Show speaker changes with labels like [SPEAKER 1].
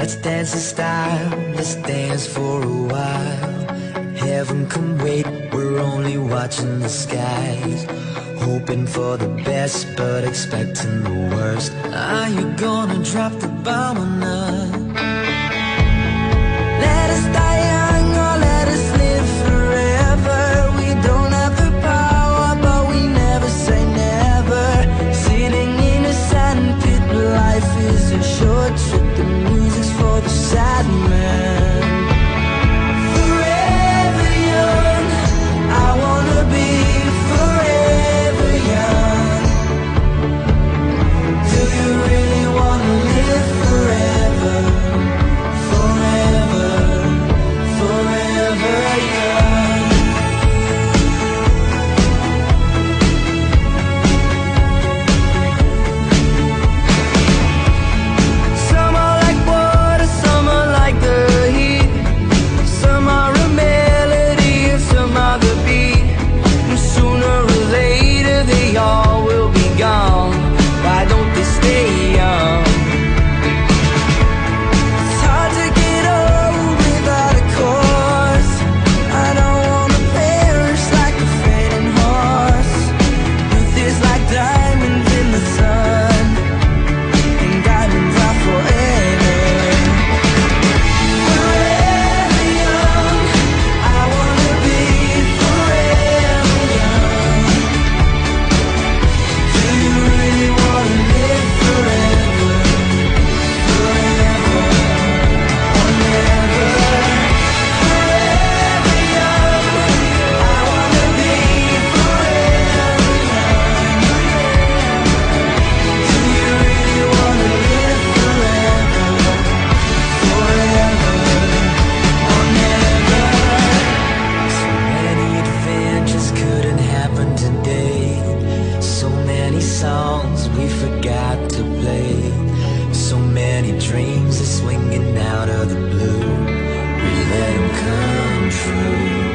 [SPEAKER 1] Let's dance in style, let's dance for a while. Heaven can wait, we're only watching the skies. Hoping for the best, but expecting the worst. Are you gonna drop the bomb on us? touch. The music's for the sad man. many dreams are swinging out of the blue. We let them come true.